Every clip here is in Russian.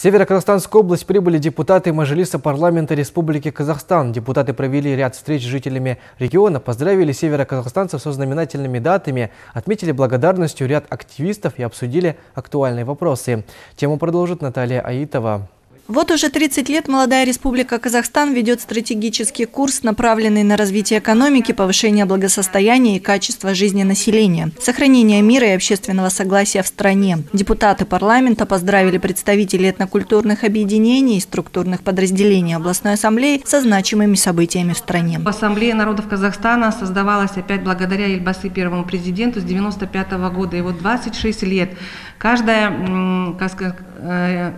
В Северо-Казахстанскую область прибыли депутаты Мажилиса парламента Республики Казахстан. Депутаты провели ряд встреч с жителями региона, поздравили северо-казахстанцев со знаменательными датами, отметили благодарностью ряд активистов и обсудили актуальные вопросы. Тему продолжит Наталья Аитова. Вот уже 30 лет молодая республика Казахстан ведет стратегический курс, направленный на развитие экономики, повышение благосостояния и качества жизни населения, сохранение мира и общественного согласия в стране. Депутаты парламента поздравили представителей этнокультурных объединений и структурных подразделений областной ассамблеи со значимыми событиями в стране. Ассамблея народов Казахстана создавалась опять благодаря Ильбасы первому президенту с 95 -го года. И вот 26 лет каждая, как э,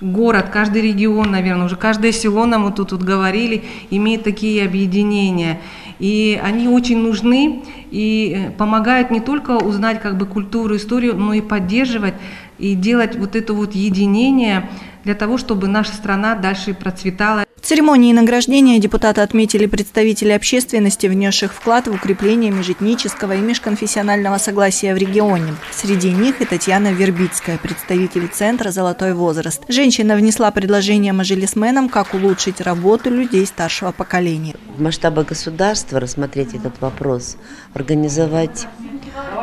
город, каждый регион, наверное, уже каждое село нам вот тут вот говорили, имеет такие объединения. И они очень нужны и э, помогают не только узнать как бы культуру, историю, но и поддерживать и делать вот это вот единение для того, чтобы наша страна дальше процветала в церемонии награждения депутаты отметили представителей общественности, внесших вклад в укрепление межэтнического и межконфессионального согласия в регионе. Среди них и Татьяна Вербицкая, представитель Центра «Золотой возраст». Женщина внесла предложение мажилисменам, как улучшить работу людей старшего поколения. В масштабах государства рассмотреть этот вопрос, организовать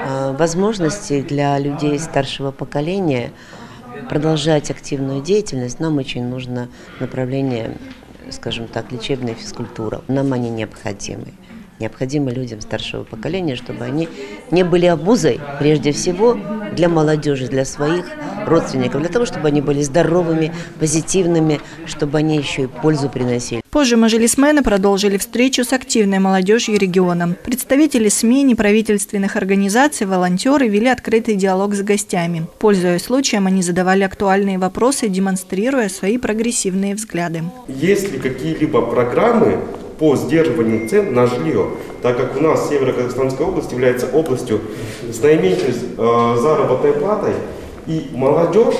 э, возможности для людей старшего поколения продолжать активную деятельность, нам очень нужно направление скажем так, лечебная физкультура. Нам они необходимы. Необходимы людям старшего поколения, чтобы они не были обузой, прежде всего, для молодежи, для своих родственников, для того, чтобы они были здоровыми, позитивными, чтобы они еще и пользу приносили. Позже мажилисмены продолжили встречу с активной молодежью региона. Представители СМИ, неправительственных организаций, волонтеры вели открытый диалог с гостями. Пользуясь случаем, они задавали актуальные вопросы, демонстрируя свои прогрессивные взгляды. Есть ли какие-либо программы по сдерживанию цен на жилье, так как у нас Северо-Казахстанская область является областью с наименьшей э, заработной платой, и молодежь,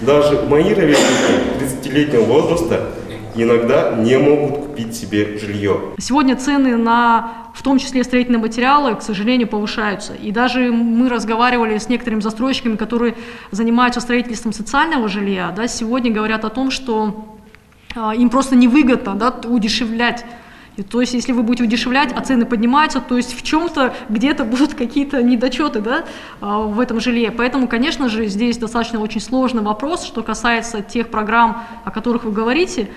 даже мои ровесники 30-летнего возраста, иногда не могут купить себе жилье. Сегодня цены на в том числе строительные материалы, к сожалению, повышаются. И даже мы разговаривали с некоторыми застройщиками, которые занимаются строительством социального жилья, да, сегодня говорят о том, что а, им просто невыгодно да, удешевлять. И, то есть, если вы будете удешевлять, а цены поднимаются, то есть в чем-то где-то будут какие-то недочеты да, а, в этом жилье. Поэтому, конечно же, здесь достаточно очень сложный вопрос, что касается тех программ, о которых вы говорите,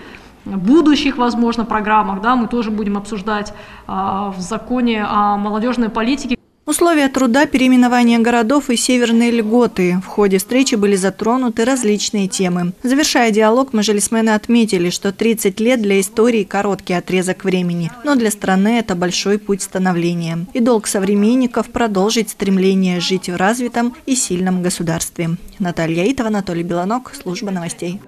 будущих, возможно, программах, да, мы тоже будем обсуждать а, в законе о молодежной политике. Условия труда, переименования городов и северные льготы. В ходе встречи были затронуты различные темы. Завершая диалог, мажилисмены отметили, что 30 лет для истории – короткий отрезок времени, но для страны это большой путь становления. И долг современников – продолжить стремление жить в развитом и сильном государстве. Наталья Итова, Анатолий Белонок, служба новостей.